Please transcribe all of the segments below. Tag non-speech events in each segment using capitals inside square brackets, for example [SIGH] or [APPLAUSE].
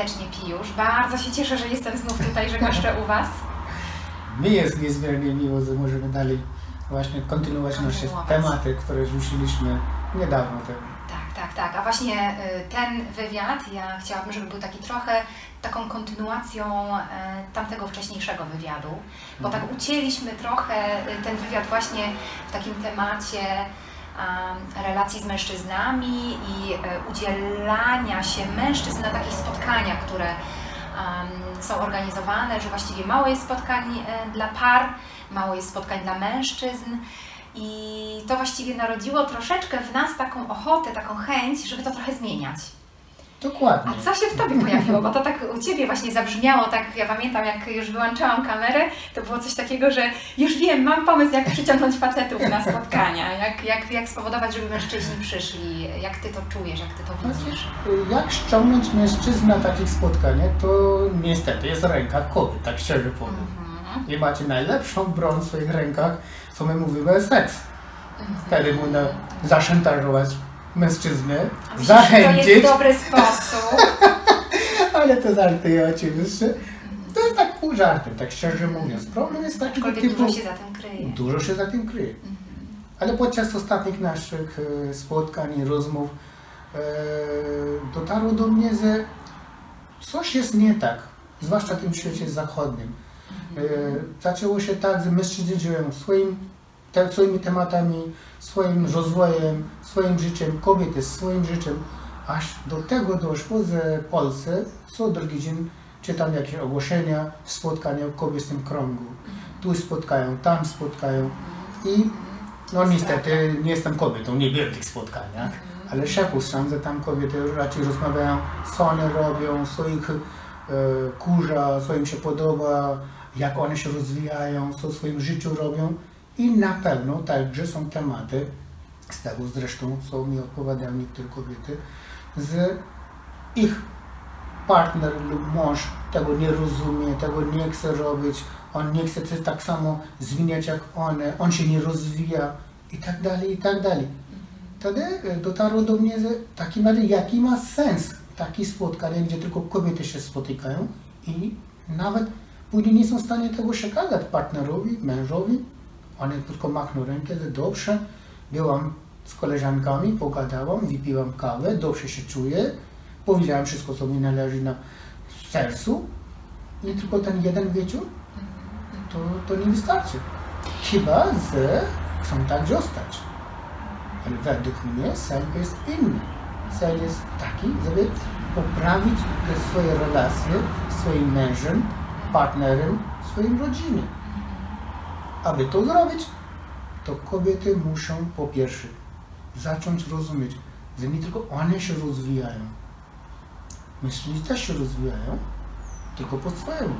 serdecznie, Pijusz. Bardzo się cieszę, że jestem znów tutaj, że goszczę u Was. [LAUGHS] Mi jest niezmiernie miło, że możemy dalej właśnie kontynuować nasze tematy, które rzuciliśmy niedawno temu. Tak, tak, tak. A właśnie y, ten wywiad, ja chciałabym, żeby był taki trochę taką kontynuacją e, tamtego wcześniejszego wywiadu, bo tak mhm. ucięliśmy trochę y, ten wywiad właśnie w takim temacie relacji z mężczyznami i e, udzielania się mężczyzn na takich spotkaniach, które są organizowane, że właściwie mało jest spotkań e, dla par, mało jest spotkań dla mężczyzn. I to właściwie narodziło troszeczkę w nas taką ochotę, taką chęć, żeby to trochę zmieniać. Dokładnie. A co się w Tobie pojawiło? Bo to tak u Ciebie właśnie zabrzmiało, tak ja pamiętam jak już wyłączałam kamerę, to było coś takiego, że już wiem, mam pomysł jak przyciągnąć facetów na spotkania, jak, jak, jak spowodować, żeby mężczyźni przyszli, jak Ty to czujesz, jak Ty to widzisz? Jak ściągnąć mężczyzn na takich spotkaniach, to niestety jest ręka kobiet, tak szczerze powiem. Mhm. I macie najlepszą broń w swoich rękach, co my mówimy, seks. Mhm. Wtedy można zaszantażować mężczyznę, zachęcić. To jest dobry sposób. [LAUGHS] Ale to żartuję oczywiście. To jest tak pół żartem, tak szczerze mówiąc. Problem jest taki typu... dużo się za tym kryje. Dużo się za tym kryje. Mhm. Ale podczas ostatnich naszych e, spotkań i rozmów e, dotarło do mnie, że coś jest nie tak, zwłaszcza w tym świecie zachodnim. E, zaczęło się tak, że mężczyźni żyją swoim, te, swoimi tematami, swoim rozwojem, swoim życiem, kobiety swoim życiem, aż do tego doszło, że w Polsce. Co drugi dzień czytam jakieś ogłoszenia, spotkania w kobiecym krągu. Tu spotkają, tam spotkają. I no niestety nie jestem kobietą, nie byłem w tych spotkaniach, ale przypuszczam, że tam kobiety raczej rozmawiają, co one robią, co ich e, kurza, co im się podoba, jak one się rozwijają, co w swoim życiu robią. I na pewno także są tematy, z tego zresztą, co mi odpowiadają niektóre kobiety, z ich partner lub mąż tego nie rozumie, tego nie chce robić, on nie chce tak samo zmieniać jak one, on się nie rozwija i tak dalej, i tak dalej. Wtedy e, dotarło do mnie, że taki jaki ma sens takie spotkanie, gdzie tylko kobiety się spotykają i nawet później nie są w stanie tego przekazać partnerowi, mężowi, one tylko machnął rękę, że dobrze, byłam z koleżankami, pogadałam, wypiłam kawę, dobrze się czuję, powiedziałam wszystko, co mi należy na sercu i tylko ten jeden wieczór, to, to nie wystarczy. Chyba, że chcą tak zostać. Ale według mnie cel jest inny. Cel jest taki, żeby poprawić swoje relacje z swoim mężem, partnerem, swoim rodziną. Aby to zrobić, to kobiety muszą po pierwsze zacząć rozumieć, że nie tylko one się rozwijają. Mężczyźni też się rozwijają, tylko po swojemu.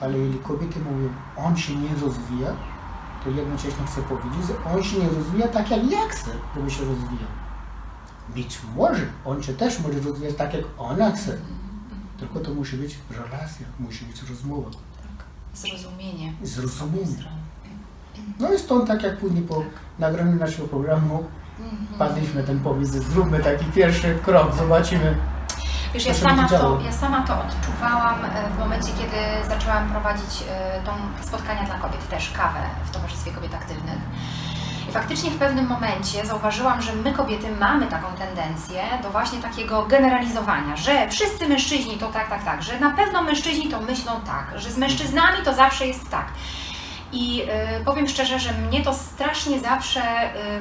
Ale jeśli kobiety mówią, on się nie rozwija, to jednocześnie chcę powiedzieć, że on się nie rozwija tak, jak ja chcę, żeby się rozwijał. Być może on się też może rozwijać tak, jak ona chce. Tylko to musi być relacja, musi być rozmowa. Zrozumienie. Zrozumienie. No i stąd, tak jak później po nagraniu naszego programu, mhm. padliśmy ten pomysł, zróbmy taki pierwszy krok, zobaczymy. Wiesz, ja sama, to, ja sama to odczuwałam e, w momencie, kiedy zaczęłam prowadzić e, tą spotkania dla kobiet, też kawę w Towarzystwie Kobiet Aktywnych. Faktycznie w pewnym momencie zauważyłam, że my kobiety mamy taką tendencję do właśnie takiego generalizowania, że wszyscy mężczyźni to tak, tak, tak, że na pewno mężczyźni to myślą tak, że z mężczyznami to zawsze jest tak. I y, powiem szczerze, że mnie to strasznie zawsze y,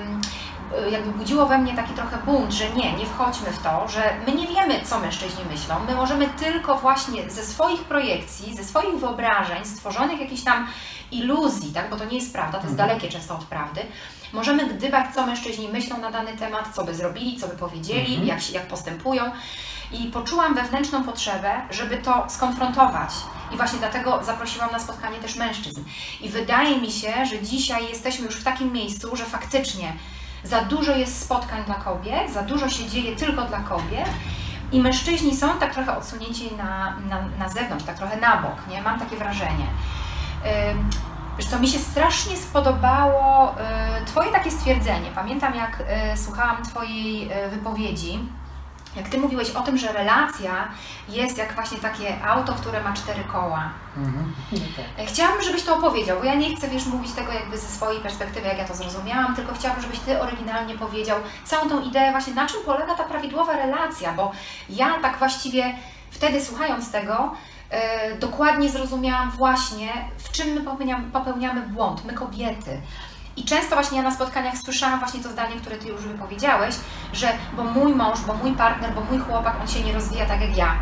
jakby budziło we mnie taki trochę bunt, że nie, nie wchodźmy w to, że my nie wiemy, co mężczyźni myślą. My możemy tylko właśnie ze swoich projekcji, ze swoich wyobrażeń, stworzonych jakichś tam iluzji, tak, bo to nie jest prawda, to jest mhm. dalekie często od prawdy, możemy gdybać, co mężczyźni myślą na dany temat, co by zrobili, co by powiedzieli, mhm. jak, jak postępują. I poczułam wewnętrzną potrzebę, żeby to skonfrontować. I właśnie dlatego zaprosiłam na spotkanie też mężczyzn. I wydaje mi się, że dzisiaj jesteśmy już w takim miejscu, że faktycznie za dużo jest spotkań dla kobiet, za dużo się dzieje tylko dla kobiet. I mężczyźni są tak trochę odsunięci na, na, na zewnątrz, tak trochę na bok, nie? Mam takie wrażenie. Wiesz co, mi się strasznie spodobało y, Twoje takie stwierdzenie. Pamiętam, jak y, słuchałam Twojej y, wypowiedzi jak Ty mówiłeś o tym, że relacja jest jak właśnie takie auto, które ma cztery koła. Mhm. No tak. Chciałabym, żebyś to opowiedział, bo ja nie chcę, wiesz, mówić tego jakby ze swojej perspektywy, jak ja to zrozumiałam, tylko chciałabym, żebyś Ty oryginalnie powiedział całą tą ideę właśnie, na czym polega ta prawidłowa relacja, bo ja tak właściwie wtedy słuchając tego, e, dokładnie zrozumiałam właśnie, w czym my popełniamy, popełniamy błąd, my kobiety. I często właśnie ja na spotkaniach słyszałam właśnie to zdanie, które Ty już wypowiedziałeś, że bo mój mąż, bo mój partner, bo mój chłopak, on się nie rozwija tak jak ja.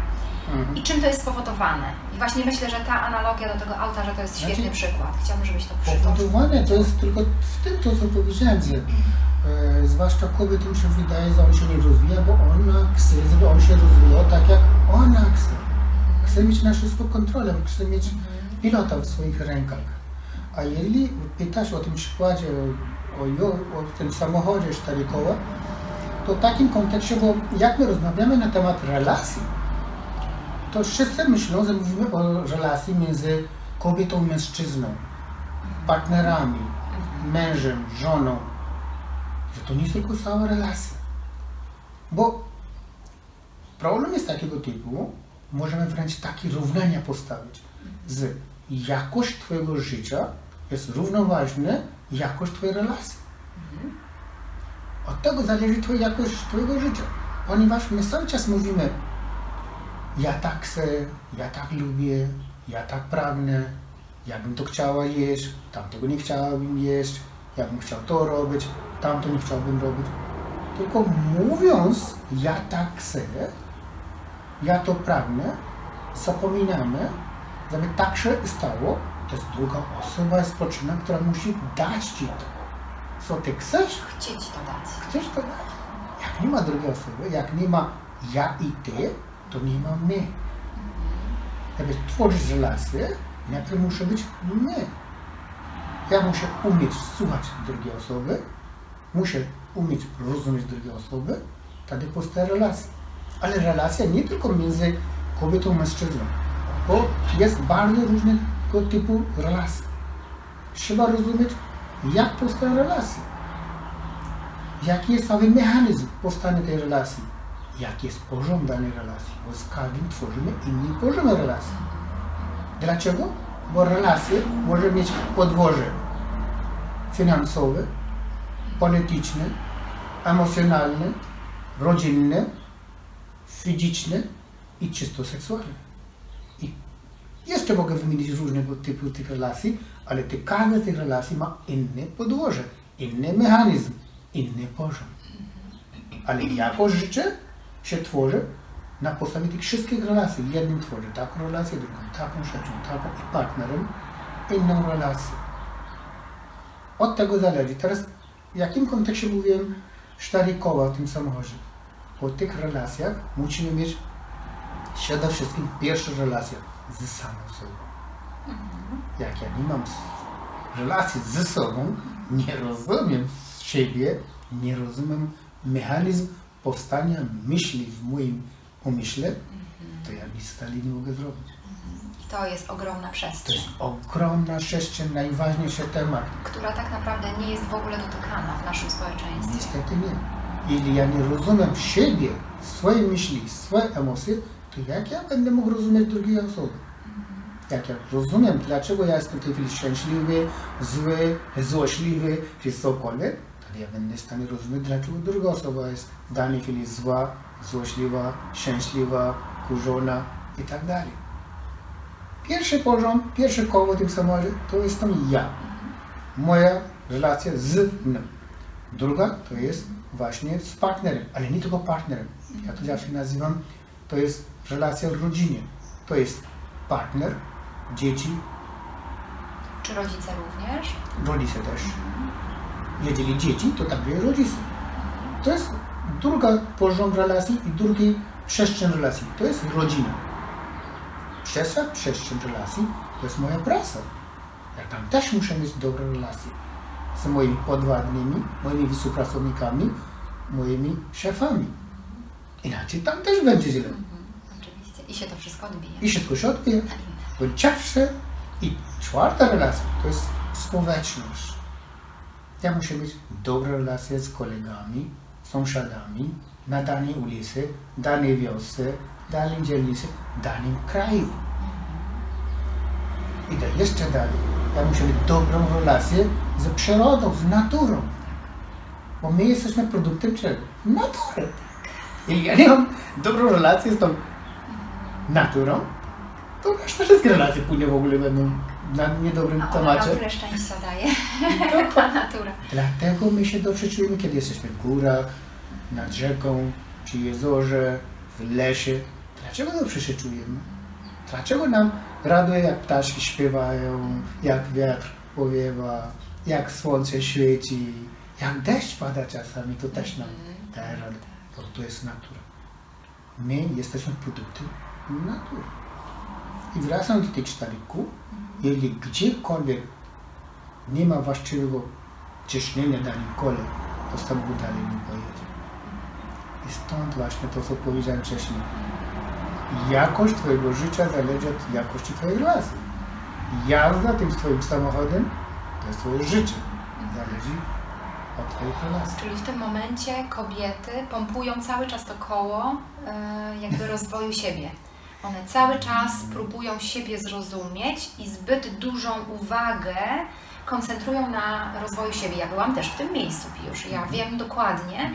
Mhm. I czym to jest spowodowane? I właśnie myślę, że ta analogia do tego auta, że to jest świetny Znaczy- przykład. Chciałabym, żebyś to przytoczył. Powodowane to jest tylko w tym, to co powiedziałem, że e, zwłaszcza kobietom się wydaje, że on się nie rozwija, bo ona chce, żeby on się rozwijał tak jak ona chce. Chce mieć na wszystko kontrolę, chce mieć pilota w swoich rękach. A jeżeli pytasz o tym przykładzie, o, o, o tym samochodzie cztery koła, to w takim kontekście, bo jak my rozmawiamy na temat relacji, to wszyscy myślą, że mówimy o relacji między kobietą i mężczyzną, partnerami, mężem, żoną, że to nie tylko cała relacja. Bo problem jest takiego typu, możemy wręcz takie równania postawić, z jakość Twojego życia jest równoważna jakość Twojej relacji. Od tego zależy Twoja jakość Twojego życia. Ponieważ my cały czas mówimy, ja tak chcę, ja tak lubię, ja tak pragnę, ja bym to chciała jeść, tamtego nie chciałabym jeść, ja bym chciał to robić, tamto nie chciałbym robić. Tylko mówiąc, ja tak chcę, ja to pragnę, zapominamy, żeby tak się stało, to jest druga osoba z poczyna, która musi dać Ci to. Co Ty chcesz, Chcieć to dać. chcesz to dać. Jak nie ma drugiej osoby, jak nie ma ja i ty, to nie ma my. Żeby tworzyć relacje, najpierw muszę być my. Ja muszę umieć słuchać drugiej osoby, muszę umieć rozumieć drugiej osoby, wtedy powstaje relacja. Ale relacja nie tylko między kobietą a mężczyzną, bo jest bardzo różnego typu relacji. Trzeba rozumieć, jak powstają relacje jaki jest cały mechanizm powstania tej relacji, jaki jest poziom relacji, bo z każdym tworzymy inny poziom relacji. Dlaczego? Bo relacje może mieć podłoże finansowe, polityczne, emocjonalne, rodzinne, fizyczne i czysto seksualne. Jeszcze mogę wymienić różnego typu tych relacji, ale ty, każda z tych relacji ma inne podłoże, inny mechanizm, inny poziom. Ale jakość życia się tworzy na podstawie tych wszystkich relacji. Jednym tworzy taką relację, drugą taką, trzecią taką i partnerem inną relację. Od tego zależy. Teraz w jakim kontekście mówiłem cztery koła w tym samochodzie? Po tych relacjach musimy mieć przede wszystkim pierwsza relacja ze samą sobą. Jak ja nie mam relacji ze sobą, nie rozumiem siebie, nie rozumiem mechanizm powstania myśli w moim umyśle, to ja nic dalej nie mogę zrobić. To jest ogromna To przestrzeń, jest ogromna przestrzeń, najważniejszy temat. która tak naprawdę nie jest w ogóle dotykana w naszym społeczeństwie. Niestety nie. Jeśli ja nie rozumiem siebie, swoje myśli, swoje emocje, to jak ja będę mógł rozumieć drugiej osoby? Jak ja rozumiem, dlaczego ja jestem w tej chwili szczęśliwy, zły, złośliwy, czy cokolwiek, to ja będę w stanie rozumieć, dlaczego druga osoba jest w danej chwili zła, złośliwa, szczęśliwa, kurzona i tak dalej. Pierwszy poziom, pierwsze koło tym samochodzie to jestem ja. Moja relacja z mną. Druga to jest właśnie z partnerem, ale nie tylko partnerem. Ja to zawsze nazywam, to jest relacja w rodzinie. To jest partner, dzieci, Czy rodzice również? rodzice też. Jeżeli dzieci, to także rodzice. To jest druga poziom relacji i drugi przestrzeń relacji. To jest rodzina. Trzecia przestrzeń relacji to jest moja praca. Ja tam też muszę mieć dobre relacje z moimi podwładnymi, moimi współpracownikami, moimi szefami. Inaczej tam też będzie źle. Mhm, oczywiście. I się to wszystko odbija. I się odbija. Na innych. Bo zawsze i czwarta relacja to jest społeczność. Ja muszę mieć dobre relacje z kolegami, sąsiadami, na danej ulicy, danej wiosce, danej dzielnicy, danym kraju. Idę jeszcze dalej. Ja muszę mieć dobrą relację z przyrodą, z naturą. Bo my jesteśmy produktem czego? Natury. I ja nie mam dobrą relację z tą naturą, to nasze wszystkie relacje później w ogóle będą na niedobrym A temacie. tyle szczęścia daje, No [LAUGHS] ta natura. Dlatego my się dobrze czujemy, kiedy jesteśmy w górach, nad rzeką, przy jeziorze, w lesie. Dlaczego dobrze się czujemy? Dlaczego nam raduje, jak ptaszki śpiewają, jak wiatr powiewa, jak słońce świeci, jak deszcz pada czasami, to też nam daje radę, bo to jest natura. My jesteśmy produktem natury. I wracam do tych czterech jeżeli gdziekolwiek nie ma właściwego ciśnienia danym kole, to samochód dalej nie pojedzie. I stąd właśnie to, co powiedziałem wcześniej. Jakość Twojego życia zależy od jakości Twojej relacji. Jazda tym Twoim samochodem to jest Twoje życie. Zależy Czyli w tym momencie kobiety pompują cały czas to koło e, jakby rozwoju siebie. One cały czas próbują siebie zrozumieć i zbyt dużą uwagę koncentrują na rozwoju siebie. Ja byłam też w tym miejscu już. Ja wiem dokładnie,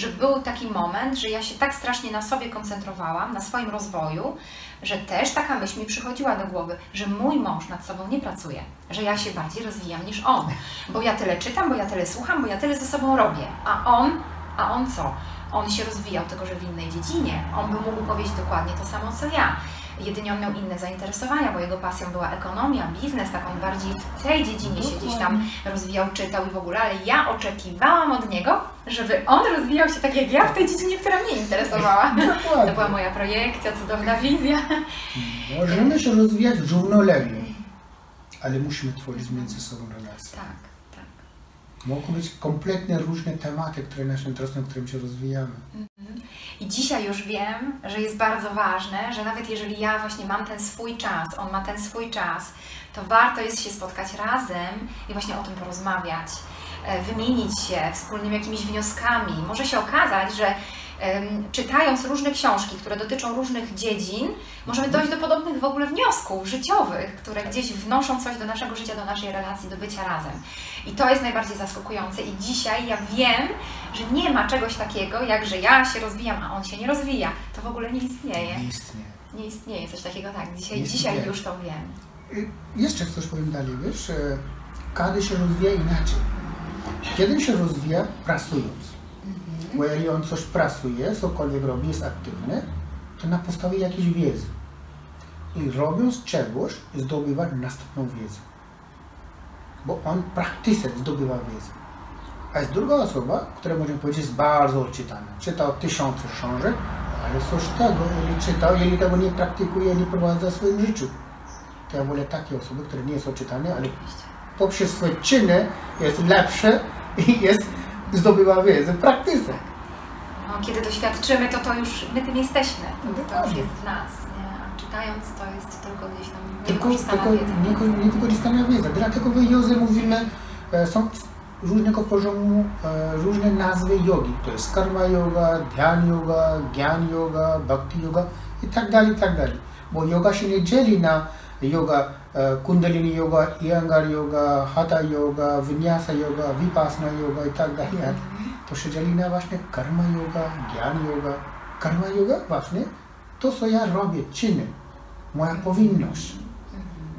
że był taki moment, że ja się tak strasznie na sobie koncentrowałam, na swoim rozwoju, że też taka myśl mi przychodziła do głowy, że mój mąż nad sobą nie pracuje, że ja się bardziej rozwijam niż on, bo ja tyle czytam, bo ja tyle słucham, bo ja tyle ze sobą robię, a on, a on co? On się rozwijał, tylko że w innej dziedzinie. On by mógł powiedzieć dokładnie to samo, co ja. Jedynie on miał inne zainteresowania, bo jego pasją była ekonomia, biznes, tak on bardziej w tej dziedzinie się gdzieś tam rozwijał, czytał i w ogóle, ale ja oczekiwałam od niego, żeby on rozwijał się tak jak ja w tej dziedzinie, która mnie interesowała. [LAUGHS] To była moja projekcja, cudowna wizja. Możemy się rozwijać równolegle, ale musimy tworzyć między sobą relacje. Tak, tak. Mogą być kompletnie różne tematy, które nas interesują, którym się rozwijamy. I dzisiaj już wiem, że jest bardzo ważne, że nawet jeżeli ja właśnie mam ten swój czas, on ma ten swój czas, to warto jest się spotkać razem i właśnie o tym porozmawiać, e, wymienić się wspólnymi jakimiś wnioskami. Może się okazać, że czytając różne książki, które dotyczą różnych dziedzin, możemy dojść do podobnych w ogóle wniosków życiowych, które gdzieś wnoszą coś do naszego życia, do naszej relacji, do bycia razem. I to jest najbardziej zaskakujące. I dzisiaj ja wiem, że nie ma czegoś takiego, jak że ja się rozwijam, a on się nie rozwija. To w ogóle nie istnieje. Nie istnieje. Nie istnieje coś takiego tak. Dzisiaj, dzisiaj już to wiem. Y, Jeszcze coś powiem dalej, wiesz, e, każdy się rozwija inaczej. Jeden się rozwija pracując. Bo jeżeli on coś pracuje, cokolwiek robi, jest aktywny, to na podstawie jakiejś wiedzy. I robiąc czegoś, zdobywa następną wiedzę. Bo on w praktyce zdobywa wiedzę. A jest druga osoba, która możemy powiedzieć jest bardzo odczytana. Czytał tysiące książek, ale coś tego, jeżeli czytał, jeżeli tego nie praktykuje, nie prowadzi w swoim życiu. To ja wolę takie osoby, które nie są odczytane, ale poprzez swoje czyny jest lepsze i jest, zdobywa wiedzę w praktyce. No, kiedy doświadczymy, to to już my tym jesteśmy. To, to już jest w nas. Nie? A czytając to jest tylko gdzieś tam Tylko, niewykorzystana tylko wiedza. nieko- niewykorzystana wiedza. Dlatego w jodze mówimy, e, są różnego poziomu e, różne nazwy jogi. To jest karma yoga, dhyan yoga, gyan yoga, bhakti yoga i tak dalej, i tak dalej. Bo yoga się nie dzieli na yoga, e, yoga, hatha yoga, vinyasa yoga, vipassana yoga i tak dalej. To się dzieli na właśnie karma yoga, gyan yoga. Karma yoga właśnie to, co ja robię, czyny, moja powinność.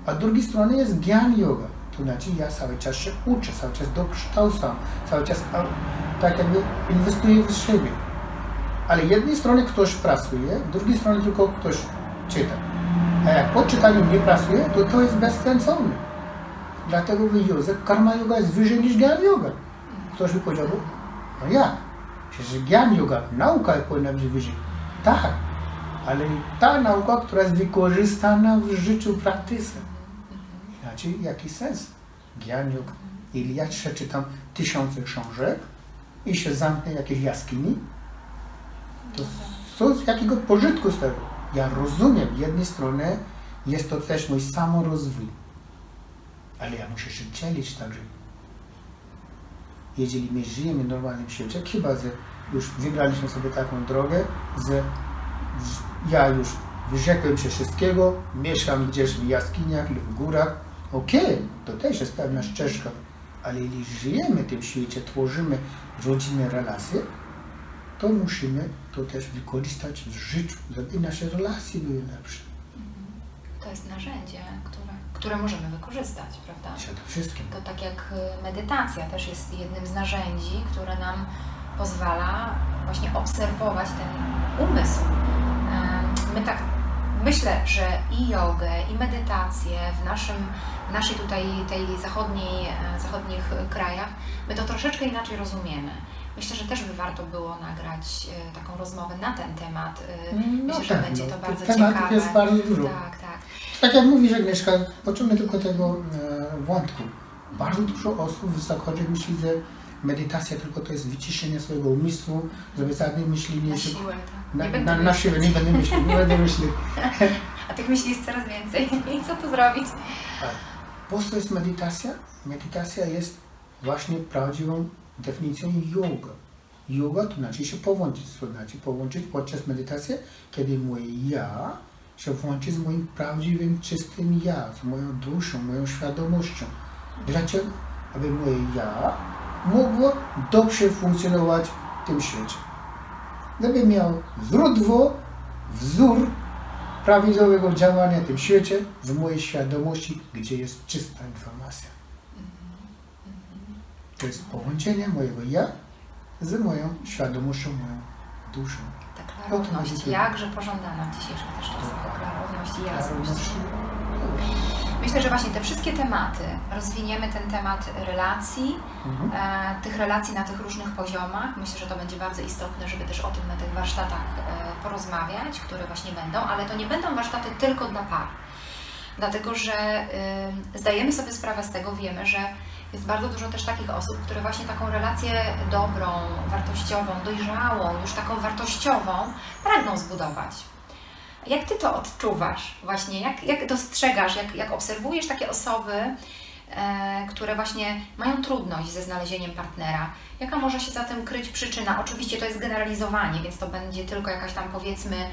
A z drugiej strony jest Gyan Yoga. To znaczy ja cały czas się uczę, cały czas dokształcam, cały czas tak jakby inwestuję w siebie. Ale jednej strony ktoś pracuje, z drugiej strony tylko ktoś czyta. Po czytaniu nie pracuje, to to jest bezsensowne. Dlatego w jodze karma yoga jest wyżej niż Gyan Yoga. Ktoś by powiedział, no jak? Przecież Gyan Yoga, nauka powinna być wyżej. Tak, ale ta nauka, która jest wykorzystana w życiu, praktyce. Inaczej jaki sens? Gyan Yoga. Ili ja przeczytam tysiące książek i się zamknę w jakiejś jaskini, to co jakiego pożytku z tego? Ja rozumiem, z jednej strony jest to też mój samorozwój, ale ja muszę się dzielić także. Jeżeli my żyjemy w normalnym świecie, chyba że już wybraliśmy sobie taką drogę, że ja już wyrzekłem się wszystkiego, mieszkam gdzieś w jaskiniach lub w górach. Okej, to też jest pewna ścieżka, ale jeśli żyjemy w tym świecie, tworzymy rodzinne relacje, to musimy to też wykorzystać w życiu, żeby nasze relacje były lepsze. To jest narzędzie, które, które możemy wykorzystać, prawda? Przede wszystkim. To tak jak y, medytacja też jest jednym z narzędzi, które nam pozwala właśnie obserwować ten umysł. Em, My tak myślę, że i jogę, i medytację w naszym, w naszej tutaj tej zachodniej, e, zachodnich krajach, my to troszeczkę inaczej rozumiemy. Myślę, że też by warto było nagrać e, taką rozmowę na ten temat. E, Myślę, że tak, będzie to no, bardzo tematów ciekawe. jest bardzo dużo. Tak, tak. Tak jak mówisz Agnieszka, poczułem tylko tego e, wątku. Bardzo dużo osób w zachodzie myśli, że medytacja tylko to jest wyciszenie swojego umysłu, żeby żadne myśli nie Na siłę, tak. Na, Nie na, będę na siłę, nie będę myśleć, nie będę. [LAUGHS] A tych myśli jest coraz więcej. I co tu zrobić? Tak. Po co jest medytacja? Medytacja jest właśnie prawdziwą definicją yoga. Yoga to znaczy się połączyć, to znaczy połączyć podczas medytacji, kiedy moje ja się włączy z moim prawdziwym, czystym ja, z moją duszą, moją świadomością. Dlaczego? Aby moje ja mogło dobrze funkcjonować w tym świecie. Żeby miał źródło, wzór prawidłowego działania w tym świecie, w mojej świadomości, gdzie jest czysta informacja. To jest połączenie mojego ja z moją świadomością, moją duszą. Ta klarowność, jakże pożądana w dzisiejszych też czasach. Klarowność i jasność. Klarowność. Myślę, że właśnie te wszystkie tematy, rozwiniemy ten temat relacji, Mhm. e, tych relacji na tych różnych poziomach. Myślę, że to będzie bardzo istotne, żeby też o tym na tych warsztatach e, porozmawiać, które właśnie będą, ale to nie będą warsztaty tylko dla par. Dlatego, że y, zdajemy sobie sprawę z tego, wiemy, że jest bardzo dużo też takich osób, które właśnie taką relację dobrą, wartościową, dojrzałą, już taką wartościową pragną zbudować. Jak Ty to odczuwasz właśnie? Jak, jak dostrzegasz, jak, jak obserwujesz takie osoby, e, które właśnie mają trudność ze znalezieniem partnera? Jaka może się za tym kryć przyczyna? Oczywiście to jest generalizowanie, więc to będzie tylko jakaś tam powiedzmy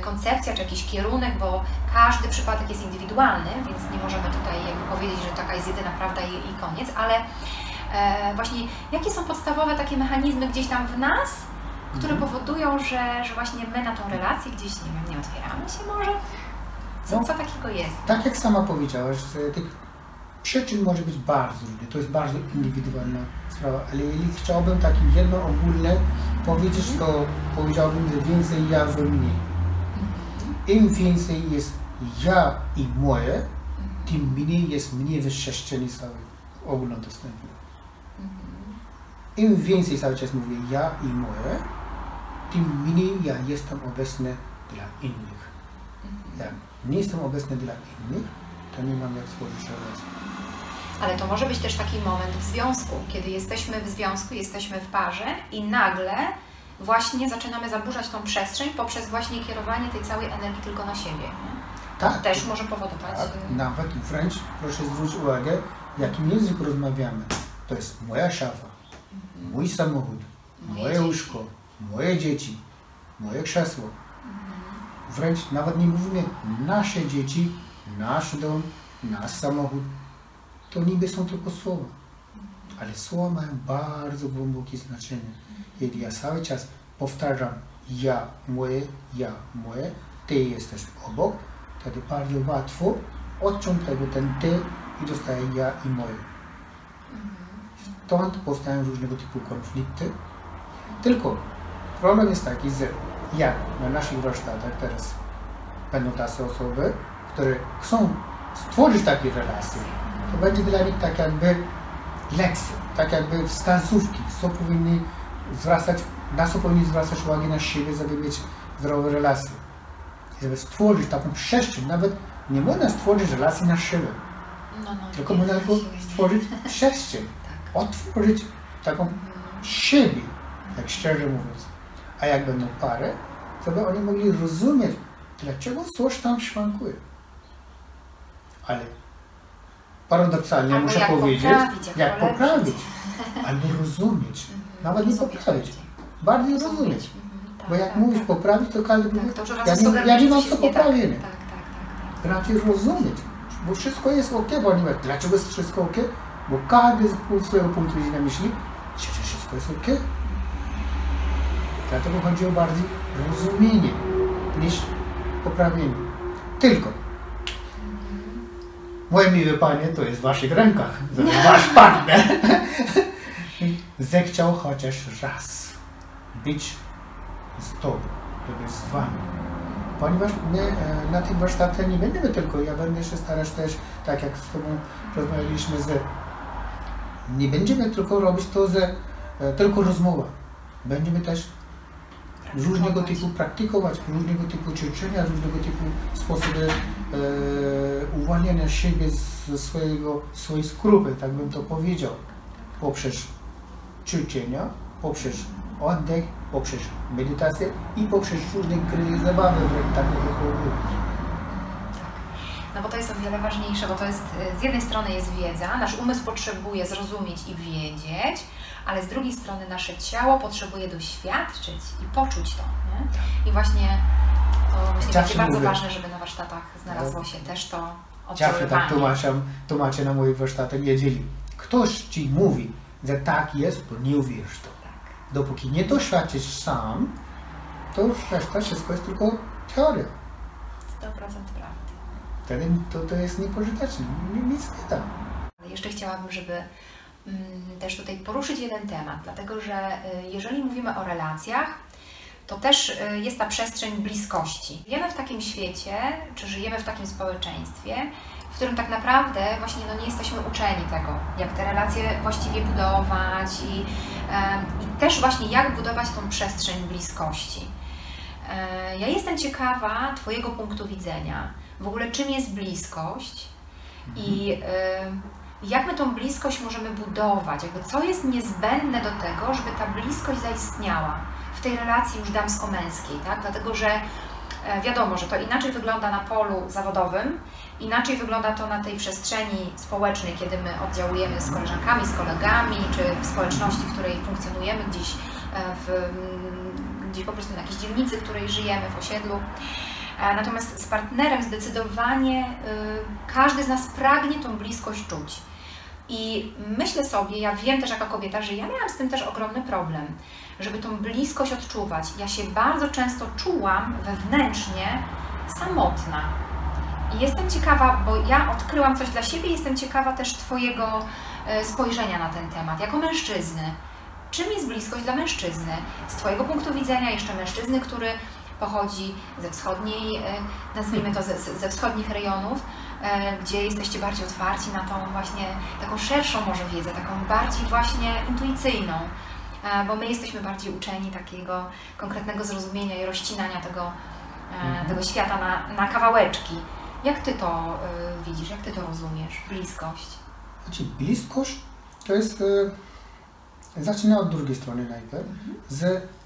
koncepcja czy jakiś kierunek, bo każdy przypadek jest indywidualny, więc nie możemy tutaj jakby powiedzieć, że taka jest jedyna prawda i, i koniec, ale e, właśnie jakie są podstawowe takie mechanizmy gdzieś tam w nas, które Mhm. powodują, że, że właśnie my na tą relację gdzieś, nie wiem, nie otwieramy się może? Co, No. co takiego jest? Tak jak sama powiedziałaś, że tych przyczyn może być bardzo różne, to jest bardzo indywidualna sprawa, ale jeśli chciałbym takie jedno ogólne powiedzieć, to powiedziałbym, że więcej ja we mnie. Im więcej jest ja i moje, tym mniej jest mnie w przestrzeni całej ogólnodostępnej. Im więcej cały czas mówię ja i moje, tym mniej ja jestem obecny dla innych. Jak nie jestem obecny dla innych, to nie mam jak stworzyć relację. Ale to może być też taki moment w związku, kiedy jesteśmy w związku, jesteśmy w parze i nagle właśnie zaczynamy zaburzać tą przestrzeń poprzez właśnie kierowanie tej całej energii tylko na siebie. Nie? Tak, Też może powodować. tak, y, nawet wręcz proszę zwrócić uwagę, w jakim języku rozmawiamy. To jest moja szafa, mój samochód, Moje moje łóżko, moje dzieci, moje krzesło. Mhm. Wręcz nawet nie mówimy nasze dzieci, nasz dom, nasz samochód. To niby są tylko słowa. Ale słowa mają bardzo głębokie znaczenie. Jeśli ja cały czas powtarzam ja, moje, ja, moje, ty jesteś obok, wtedy bardzo łatwo odciąć tego ten ty i dostaję ja i moje. Stąd powstają różnego typu konflikty. Tylko problem jest taki, że jak na naszych warsztatach teraz będą tacy osoby, które chcą stworzyć takie relacje, to będzie dla nich tak jakby lekcje, tak jakby wskazówki, co powinni zwracać, na co powinni zwracać uwagę na siebie, żeby mieć zdrowe relacje. Żeby stworzyć taką przestrzeń, nawet nie można stworzyć relacji na siebie, No, no, tylko można na tylko stworzyć przestrzeń, [LAUGHS] Tak. otworzyć taką Mhm. siebie, tak szczerze mówiąc. A jak będą pary, to by oni mogli rozumieć, dlaczego coś tam szwankuje. Ale paradoksalnie Albo muszę jak powiedzieć, poprawić, jak jak poprawić, [LAUGHS] albo rozumieć, Mhm. nawet nie poprawić, bardziej. rozumieć. Mhm, tak, Bo jak tak, mówisz tak. poprawić, to każdy Tak, mówi, to ja nie, ja nie mam co nie tak. poprawienia. Tak, tak, tak, tak. Raczej rozumieć, bo wszystko jest ok, ponieważ dlaczego jest wszystko ok? Bo każdy z swojego punktu widzenia myśli, że wszystko jest ok. Dlatego chodzi o bardziej rozumienie niż poprawienie. Tylko moje miłe panie, to jest w waszych rękach, wasz partner [LAUGHS] zechciał chociaż raz być z tobą, żeby z wami. Ponieważ my e, na tym warsztacie nie będziemy tylko, ja będę się starać też, tak jak z Tobą rozmawialiśmy, że nie będziemy tylko robić to, że e, tylko rozmowa. Będziemy też różnego typu praktykować, różnego typu ćwiczenia, różnego typu sposoby e, uwalniania siebie ze swojego, swojej skrupy, tak bym to powiedział, poprzez ćwiczenia, poprzez oddech, poprzez medytację i poprzez różne gry i zabawy, tak jak. No bo to jest o wiele ważniejsze, bo to jest y, z jednej strony jest wiedza, nasz umysł potrzebuje zrozumieć i wiedzieć, ale z drugiej strony nasze ciało potrzebuje doświadczyć i poczuć to. Nie? I właśnie to właśnie Zawsze będzie bardzo mówię. ważne, żeby na warsztatach znalazło się też to Zawsze tak oddziaływanie. tłumaczę, na moich warsztatach, jeżeli ktoś Ci mówi, że tak jest, to nie uwierz to. Tak. Dopóki nie doświadczysz sam, to już reszta wszystko jest tylko teoria. 100% prawdy. Wtedy to, to jest niepożyteczne, Ni- nic nie da. Jeszcze chciałabym, żeby mm, też tutaj poruszyć jeden temat, dlatego że y, jeżeli mówimy o relacjach, to też y, jest ta przestrzeń bliskości. Żyjemy w takim świecie, czy żyjemy w takim społeczeństwie, w którym tak naprawdę właśnie no, nie jesteśmy uczeni tego, jak te relacje właściwie budować i, i też właśnie jak budować tą przestrzeń bliskości. E, Ja jestem ciekawa Twojego punktu widzenia, w ogóle czym jest bliskość i y, jak my tą bliskość możemy budować, jakby co jest niezbędne do tego, żeby ta bliskość zaistniała w tej relacji już damsko-męskiej, tak? Dlatego, że e, wiadomo, że to inaczej wygląda na polu zawodowym, inaczej wygląda to na tej przestrzeni społecznej, kiedy my oddziałujemy z koleżankami, z kolegami, czy w społeczności, w której funkcjonujemy gdzieś e, w, mm, gdzieś po prostu na jakiejś dzielnicy, w której żyjemy, w osiedlu. E, Natomiast z partnerem zdecydowanie y, każdy z nas pragnie tą bliskość czuć. I myślę sobie, ja wiem też jako kobieta, że ja miałam z tym też ogromny problem, żeby tą bliskość odczuwać. Ja się bardzo często czułam wewnętrznie samotna. I jestem ciekawa, bo ja odkryłam coś dla siebie, jestem ciekawa też Twojego e, spojrzenia na ten temat, jako mężczyzny. Czym jest bliskość dla mężczyzny? Z Twojego punktu widzenia, jeszcze mężczyzny, który pochodzi ze wschodniej, e, nazwijmy to ze, ze wschodnich rejonów, e, gdzie jesteście bardziej otwarci na tą właśnie taką szerszą może wiedzę, taką bardziej właśnie intuicyjną, e, bo my jesteśmy bardziej uczeni takiego konkretnego zrozumienia i rozcinania tego, Mhm. tego świata na, na kawałeczki. Jak Ty to widzisz, jak Ty to rozumiesz, bliskość? Znaczy, bliskość to jest. Zaczyna od drugiej strony najpierw. Z, od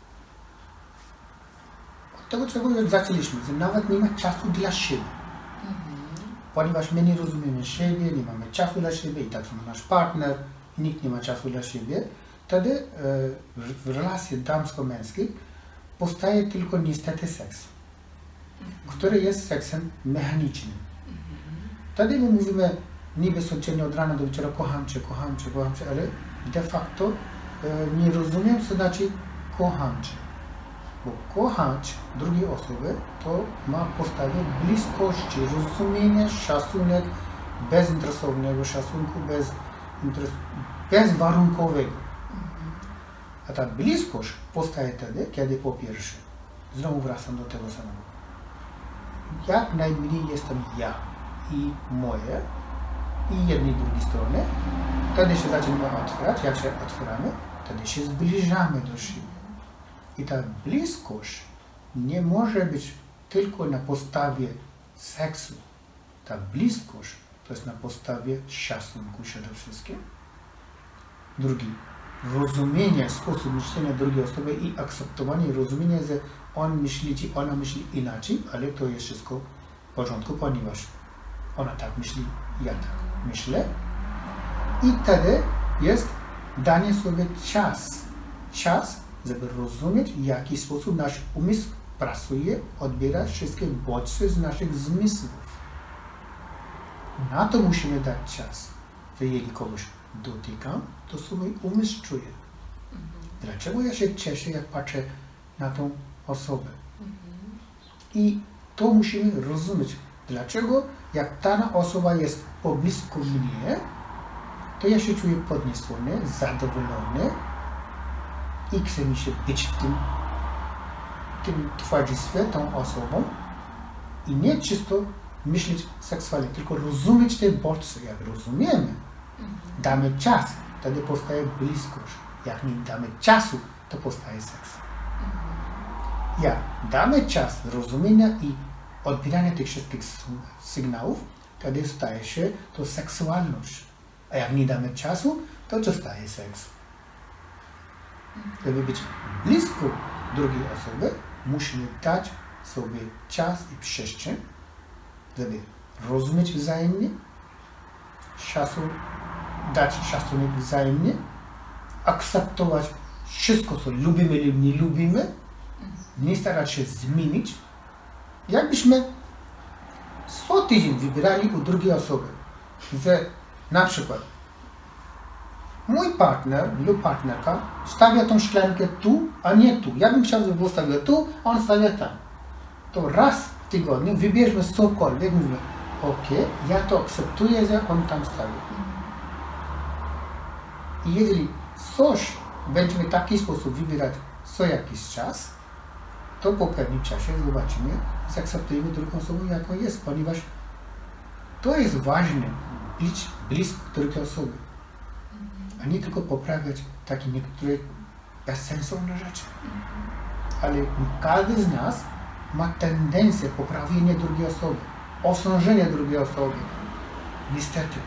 tego, czego już zaczęliśmy, że nawet nie ma czasu dla siebie. Ponieważ my nie rozumiemy siebie, nie mamy czasu dla siebie i tak samo nasz partner, nikt nie ma czasu dla siebie, wtedy e, w, relacji damsko-męskiej powstaje tylko niestety seks, który jest seksem mechanicznym. Wtedy my mówimy niby codziennie od rana do wieczora kocham Cię, kocham Cię, kocham Cię, ale de facto e, nie rozumiem, co znaczy kocham Cię. Bo kochać drugiej osoby to ma podstawę bliskości, rozumienia, szacunek, bezinteresownego szacunku, bez, interes, bezwarunkowego. A ta bliskość powstaje wtedy, kiedy po pierwsze, znowu wracam do tego samego. Jak najmniej jestem ja i moje, i jednej drugiej strony, wtedy się zaczynamy otwierać, jak się otwieramy, wtedy się zbliżamy do siebie. I ta bliskość nie może być tylko na podstawie seksu. Ta bliskość to jest na podstawie szacunku przede wszystkim. Drugi, rozumienie sposób myślenia drugiej osoby i akceptowanie, rozumienie, że on myśli ci, ona myśli inaczej, ale to jest wszystko w porządku, ponieważ ona tak myśli, ja tak myślę. I wtedy jest danie sobie czas. Czas żeby rozumieć, w jaki sposób nasz umysł pracuje, odbiera wszystkie bodźce z naszych zmysłów. Na to musimy dać czas. Że jeżeli kogoś dotykam, to sobie umysł czuje. Dlaczego ja się cieszę, jak patrzę na tą osobę? I to musimy rozumieć. Dlaczego, jak ta osoba jest poblisko mnie, to ja się czuję podniecony, zadowolony i chce mi się być w tym, tym towarzystwie, tą osobą i nie czysto myśleć seksualnie, tylko rozumieć te bodźce. Jak rozumiemy, damy czas, wtedy powstaje bliskość. Jak nie damy czasu, to powstaje seks. Jak damy czas rozumienia i odbierania tych wszystkich sygnałów, wtedy staje się to seksualność. A jak nie damy czasu, to zostaje seks. Żeby być blisko drugiej osoby, musimy dać sobie czas i przestrzeń, żeby rozumieć wzajemnie, szacun, dać szacunek wzajemnie, akceptować wszystko, co lubimy lub nie lubimy, nie starać się zmienić. Jakbyśmy co tydzień wybierali u drugiej osoby, że na przykład mój partner lub partnerka stawia tą szklankę tu, a nie tu. Ja bym chciał, żeby postawił tu, a on stawia tam. To raz w tygodniu wybierzmy cokolwiek, mówimy, ok, ja to akceptuję, że on tam stawia. I jeżeli coś będziemy w taki sposób wybierać co jakiś czas, to po pewnym czasie zobaczymy, zaakceptujemy drugą osobę, jaką jest, ponieważ to jest ważne, być blisko drugiej osoby, a nie tylko poprawiać takie niektóre bezsensowne rzeczy. Ale każdy z nas ma tendencję poprawienia drugiej osoby, osążenia drugiej osoby. Niestety.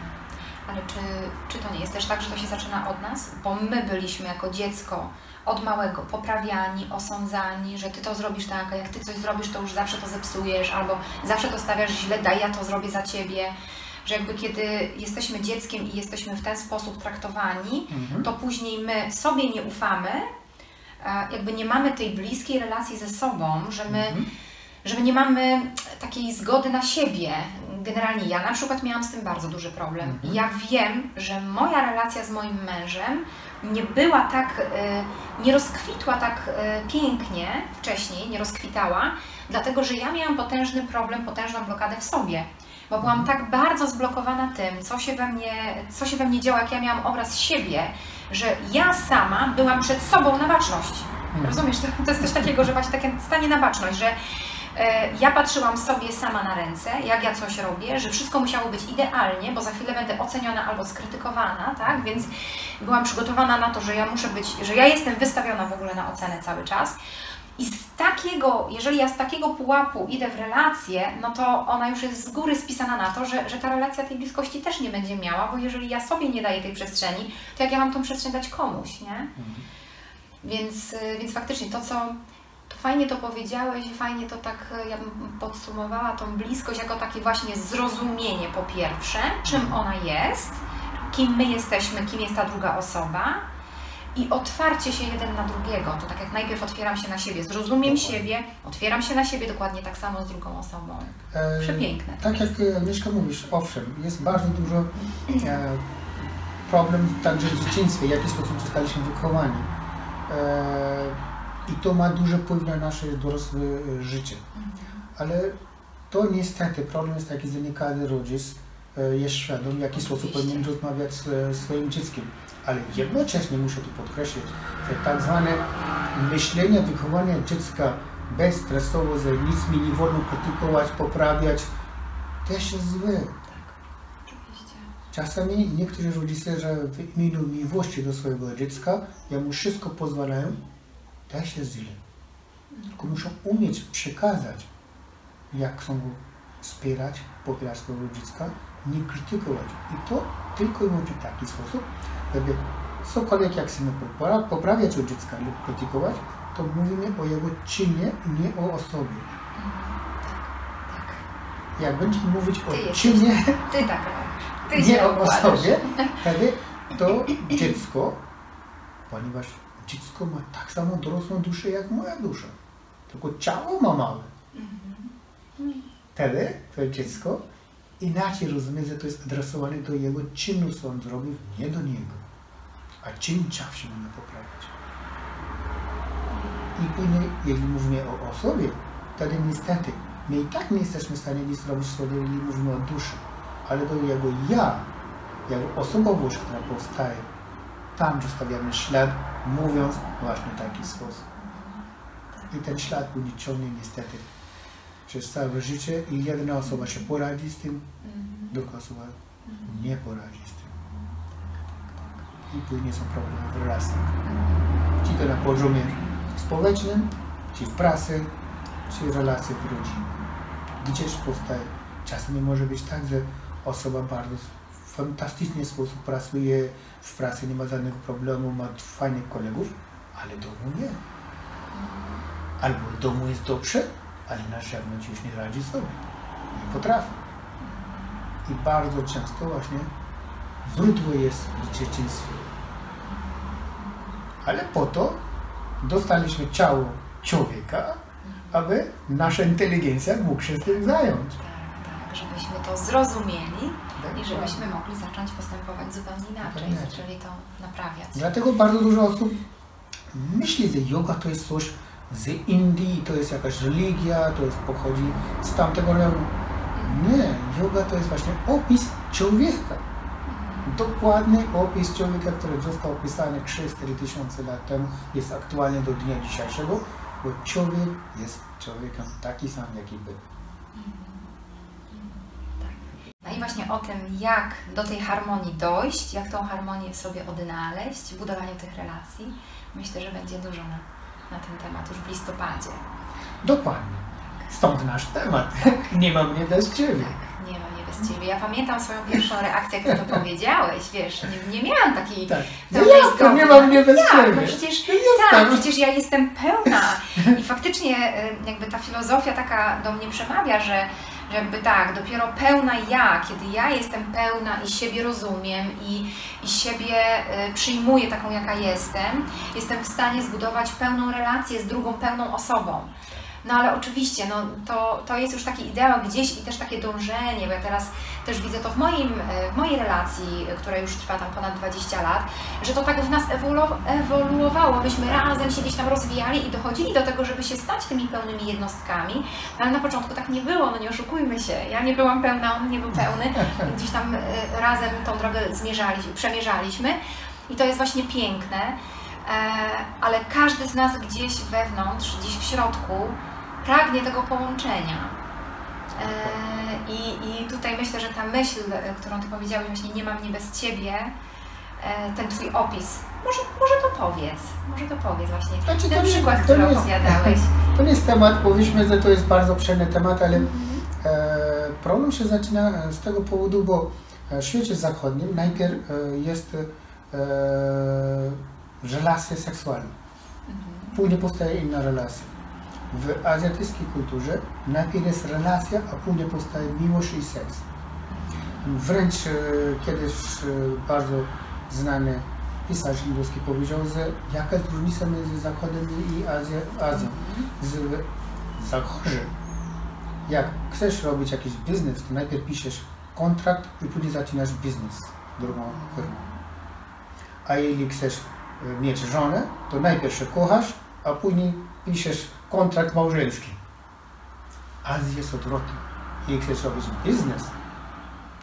Ale czy, czy to nie jest też tak, że to się zaczyna od nas? Bo my byliśmy jako dziecko od małego poprawiani, osądzani, że ty to zrobisz tak, a jak ty coś zrobisz, to już zawsze to zepsujesz, albo zawsze to stawiasz źle, daj ja to zrobię za ciebie. Że jakby kiedy jesteśmy dzieckiem i jesteśmy w ten sposób traktowani, Mhm. to później my sobie nie ufamy, e, jakby nie mamy tej bliskiej relacji ze sobą, że my, Mhm. że my nie mamy takiej zgody na siebie. Generalnie ja na przykład miałam z tym bardzo duży problem. Mhm. Ja wiem, że moja relacja z moim mężem nie była tak, e, nie rozkwitła tak e, pięknie wcześniej, nie rozkwitała, dlatego że ja miałam potężny problem, potężną blokadę w sobie. Bo byłam tak bardzo zblokowana tym, co się, we mnie, co się we mnie działo, jak ja miałam obraz siebie, że ja sama byłam przed sobą na baczność. Mhm. Rozumiesz? To, to jest coś takiego, że właśnie takie stanie na baczność, że e, ja patrzyłam sobie sama na ręce, jak ja coś robię, że wszystko musiało być idealnie, bo za chwilę będę oceniona albo skrytykowana, tak? Więc byłam przygotowana na to, że ja muszę być, że ja jestem wystawiona w ogóle na ocenę cały czas. I takiego, jeżeli ja z takiego pułapu idę w relację, no to ona już jest z góry spisana na to, że, że ta relacja tej bliskości też nie będzie miała, bo jeżeli ja sobie nie daję tej przestrzeni, to jak ja mam tą przestrzeń dać komuś, nie? Mhm. Więc, y, więc faktycznie to, co to fajnie to powiedziałeś fajnie to tak, y, ja bym podsumowała tą bliskość jako takie właśnie zrozumienie po pierwsze, czym ona jest, kim my jesteśmy, kim jest ta druga osoba i otwarcie się jeden na drugiego. To tak jak najpierw otwieram się na siebie, zrozumiem Dokładnie. siebie, otwieram się na siebie dokładnie tak samo z drugą osobą. E, Przepiękne. Tak jak e, Agnieszka mówisz, owszem, jest bardzo dużo e, problem także w dzieciństwie, w jaki sposób zostaliśmy wychowani. E, I to ma duży wpływ na nasze dorosłe e, życie. Ale to niestety problem jest taki, że nie każdy rodzic e, jest świadom, w jaki sposób Oczywiście. powinien rozmawiać z e, swoim dzieckiem. Ale jednocześnie muszę tu podkreślić, że tak zwane myślenie, wychowanie dziecka bezstresowo, że nic mi nie wolno krytykować, poprawiać, też jest złe. Oczywiście. Czasami niektórzy rodzice, że w imieniu miłości do swojego dziecka, ja mu wszystko pozwalają, też jest źle. Tylko muszą umieć przekazać, jak chcą go wspierać, popierać swojego dziecka, nie krytykować. I to tylko i wyłącznie w taki sposób, żeby cokolwiek jak chcemy popra- poprawiać u dziecka lub krytykować, to mówimy o jego czynie nie o osobie. Tak. Jak będziemy mówić Ty o jesteś- czynie, Ty tak. Ty nie o osobie, wtedy to dziecko, ponieważ dziecko ma tak samo dorosłą duszę jak moja dusza. Tylko ciało ma małe. Wtedy to dziecko inaczej rozumie, że to jest adresowane do jego czynu, co on zrobił, nie do niego. A czyn trzeba się nie poprawić. I później, jeśli mówimy o osobie, wtedy niestety my i tak nie jesteśmy w stanie nic zrobić sobie, jeśli mówimy o duszy, ale do jego ja, jego osobowość, która powstaje, tam zostawiamy ślad, mówiąc właśnie w taki sposób. I ten ślad później ciągnie niestety przez całe życie i jedna osoba się poradzi z tym, druga osoba nie poradzi z tym. I później są problemy w relacjach. Czy to na poziomie społecznym, czy w pracy, czy relacje w rodzinie. Gdzieś powstaje. Czasami może być tak, że osoba bardzo w fantastyczny sposób pracuje, w pracy nie ma żadnego problemu, ma fajnych kolegów, ale w domu nie. Albo w domu jest dobrze, ale na zewnątrz już nie radzi sobie. Nie potrafi. I bardzo często właśnie źródło jest w dzieciństwie. Ale po to dostaliśmy ciało człowieka, aby nasza inteligencja mógł się tym zająć. Tak, tak, żebyśmy to zrozumieli Tak, i żebyśmy mogli zacząć postępować zupełnie inaczej, Zupełnie inaczej. zaczęli to naprawiać. Dlatego bardzo dużo osób myśli, że yoga to jest coś z Indii, to jest jakaś religia, to jest pochodzi z tamtego regionu. Nie, yoga to jest właśnie opis człowieka. Dokładny opis człowieka, który został opisany 3-4 tysiące lat temu, jest aktualny do dnia dzisiejszego, bo człowiek jest człowiekiem taki sam, jaki był. No i właśnie o tym, jak do tej harmonii dojść, jak tą harmonię sobie odnaleźć, w budowaniu tych relacji, myślę, że będzie dużo na, na ten temat już w listopadzie. Dokładnie. Stąd nasz temat. Nie ma mnie bez ciebie. Tak, nie ma mnie bez Ciebie. Ja pamiętam swoją pierwszą reakcję, jak Ty to [LAUGHS] powiedziałeś, wiesz, nie, nie miałam takiej Tak. No zgody. nie ma mnie bez ciebie. No przecież Ja tak, jestem. przecież ja jestem pełna. I faktycznie jakby ta filozofia taka do mnie przemawia, że jakby tak, dopiero pełna ja, kiedy ja jestem pełna i siebie rozumiem i, i siebie y, przyjmuję taką, jaka jestem, jestem w stanie zbudować pełną relację z drugą pełną osobą. No ale oczywiście, no, to, to jest już taki ideał gdzieś i też takie dążenie, bo ja teraz też widzę to w, moim, e, w mojej relacji, która już trwa tam ponad 20 lat, że to tak w nas ewolu- ewoluowało. Myśmy razem się gdzieś tam rozwijali i dochodzili do tego, żeby się stać tymi pełnymi jednostkami, no, ale na początku tak nie było, no nie oszukujmy się. Ja nie byłam pełna, on nie był pełny. Gdzieś tam e, razem tą drogę zmierzaliśmy, przemierzaliśmy i to jest właśnie piękne. E, ale każdy z nas gdzieś wewnątrz, gdzieś w środku pragnie tego połączenia. E, I, I tutaj myślę, że ta myśl, którą Ty powiedziałeś, właśnie nie ma mnie bez Ciebie, e, ten Twój opis, może, może to powiedz, może to powiedz właśnie, Znaczy, to ten nie- przykład, to który nie jest- opowiadałeś. [LAUGHS] To nie jest temat, powiedzmy, że to jest bardzo obszerny temat, ale Mhm. e, problem się zaczyna e, z tego powodu, bo w świecie zachodnim najpierw jest e, relacja seksualna, Mhm. później powstaje inna relacja. W azjatyckiej kulturze najpierw jest relacja, a później powstaje miłość i seks. Wręcz e, kiedyś e, bardzo znany pisarz hinduski powiedział, że jaka jest różnica między Zachodem i Azją. Azją. Zachodzie, jak chcesz robić jakiś biznes, to najpierw piszesz kontrakt i później zaczynasz biznes drugą firmą. A jeśli chcesz e, mieć żonę, to najpierw się kochasz, a później piszesz kontrakt małżeński. Azja jest odwrotnie. Jeśli chcesz robić biznes,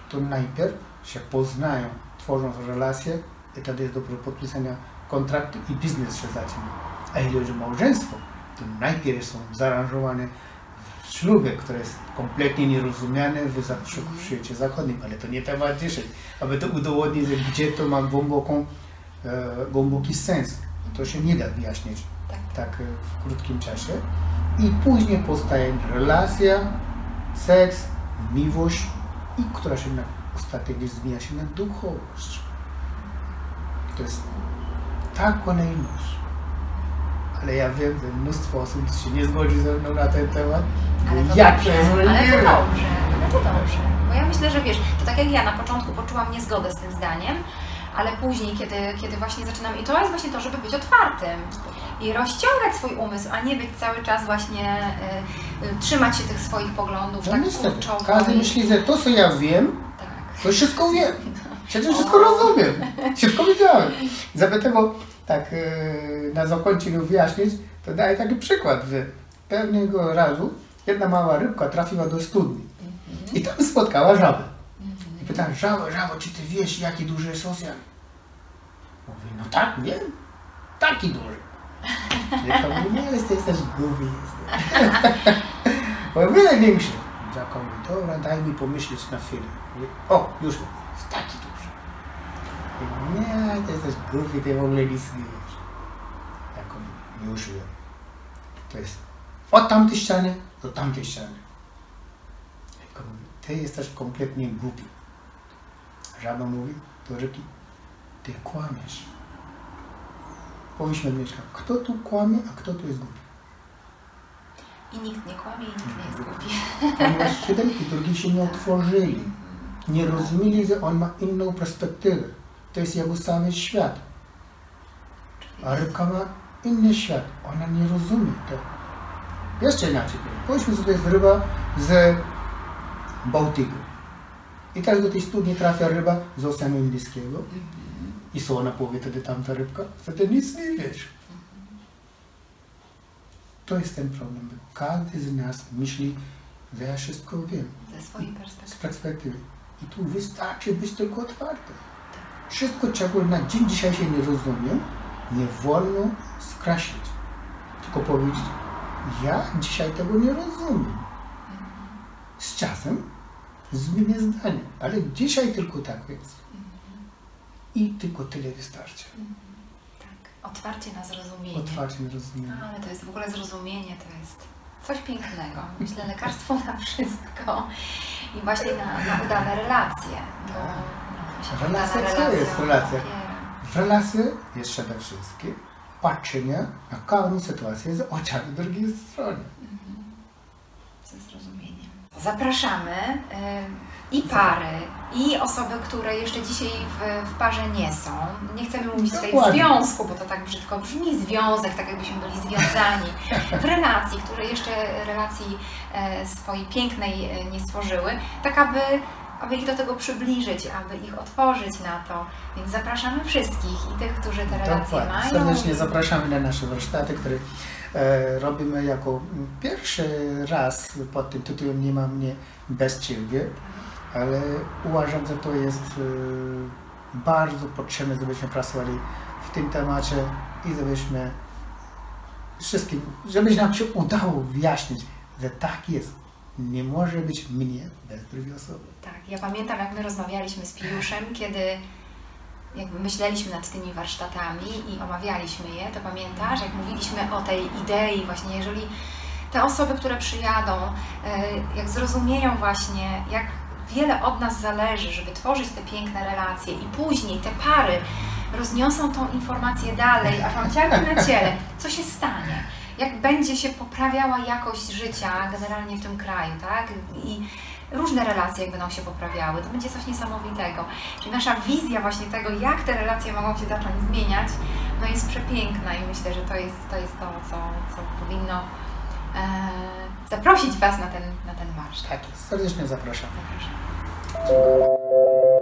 to najpierw się poznają, tworzą relacje i wtedy jest dopiero podpisania kontraktu i biznes się zaczyna. A jeśli chodzi o małżeństwo, to najpierw są zaaranżowane ślubie, które jest kompletnie nierozumiane w, świecie zachodnim, ale to nie temat dzisiaj. Aby to udowodnić, gdzie to ma głęboką, e, głęboki sens, to się nie da wyjaśnić Tak. tak e, w krótkim czasie. I później powstaje relacja, seks, miłość, i która się na, ostatecznie zmienia się na duchowość. To jest ta kolejność. Ale ja wiem, że mnóstwo osób się nie zgodzi ze mną na ten temat. Ale to jak dobrze, ale to dobrze, ale to dobrze. Bo ja myślę, że wiesz, to tak jak ja na początku poczułam niezgodę z tym zdaniem, ale później, kiedy, kiedy właśnie zaczynamy, i to jest właśnie to, żeby być otwartym i rozciągać swój umysł, a nie być cały czas właśnie, y, y, trzymać się tych swoich poglądów No tak kurczowo. każdy myśli, że to co ja wiem, Tak. to wszystko wiem. [LAUGHS] Przecież wszystko rozumiem. Wszystko wiedziałem. Dlatego tak e, na zakończeniu wyjaśnić, to daję taki przykład, że pewnego razu jedna mała rybka trafiła do studni i tam spotkała żabę. I pytała, żabo, żabo, czy ty wiesz, jaki duży jest ocean? Mówi, no tak, wiem. Taki duży. Rybka mówi, nie, ale ty jesteś głupi. Bo [LAUGHS] wiele większy. Mówi, dobra, daj mi pomyśleć na chwilę. O, już wiem, jest taki duży. Mówi, nie, ty jesteś głupi, ty w ogóle nic nie wiesz. On, mówi, już wiem. To jest od tamtej ściany do tamtej ściany. Rybka mówi, ty jesteś kompletnie głupi. Żaba mówi do rybki, ty kłamiesz. Powiedzmy Mieszka, kto tu kłamie, a kto tu jest głupi? I nikt nie kłamie i nikt nie jest głupi. [LAUGHS] Ponieważ jeden i drugi się nie otworzyli. Nie rozumieli, że on ma inną perspektywę. To jest jego cały świat. A rybka ma inny świat. Ona nie rozumie tego. Jeszcze inaczej. Powiedzmy, że to jest ryba z Bałtyku. I teraz do tej studni trafia ryba z Oceanu Indyjskiego. I co ona powie wtedy tamta rybka? Wtedy nic nie wiesz. To jest ten problem. Każdy z nas myśli, że ja wszystko wiem Ze swojej z perspektywy. perspektywy. I tu wystarczy być tylko otwarty. Wszystko, czego na dzień dzisiejszy nie rozumiem, nie wolno skreślić. Tylko powiedzieć, ja dzisiaj tego nie rozumiem. Z czasem zmienię zdanie, ale dzisiaj tylko tak jest. I tylko tyle wystarczy. Tak. Otwarcie na zrozumienie. Otwarcie na rozumienie. Ale to jest w ogóle zrozumienie, to jest coś pięknego. Myślę, lekarstwo na wszystko i właśnie na, na udane relacje. To, no, myślę, że Relacja, co jest relacja? opiera. W relacji jest przede wszystkim patrzenie na każdą sytuację z oczami drugiej strony. Zapraszamy y, i pary, i osoby, które jeszcze dzisiaj w, w parze nie są. Nie chcemy mówić tutaj w Dokładnie. związku, bo to tak brzydko brzmi, związek, tak jakbyśmy byli związani. W relacji, które jeszcze relacji e, swojej pięknej e, nie stworzyły, tak aby, aby ich do tego przybliżyć, aby ich otworzyć na to. Więc zapraszamy wszystkich i tych, którzy te relacje Dokładnie. mają. Serdecznie zapraszamy na nasze warsztaty, które robimy jako pierwszy raz pod tym tytułem Nie ma mnie bez Ciebie, ale uważam, że to jest e, bardzo potrzebne, żebyśmy pracowali w tym temacie i żebyśmy wszystkim, żeby nam się udało wyjaśnić, że tak jest. Nie może być mnie bez drugiej osoby. Tak, ja pamiętam jak my rozmawialiśmy z Pijuszem, kiedy jakby myśleliśmy nad tymi warsztatami i omawialiśmy je, to pamiętasz, jak mówiliśmy o tej idei właśnie, jeżeli te osoby, które przyjadą, e, jak zrozumieją właśnie, jak wiele od nas zależy, żeby tworzyć te piękne relacje i później te pary rozniosą tą informację dalej, aż mam ciarki na ciele, co się stanie? Jak będzie się poprawiała jakość życia generalnie w tym kraju, tak? I różne relacje jak będą się poprawiały, to będzie coś niesamowitego. Czyli nasza wizja właśnie tego, jak te relacje mogą się zacząć zmieniać, no jest przepiękna i myślę, że to jest to, jest to co, co powinno e, zaprosić Was na ten, na ten warsztat. Tak. Serdecznie zapraszam. Zapraszam. Dziękuję.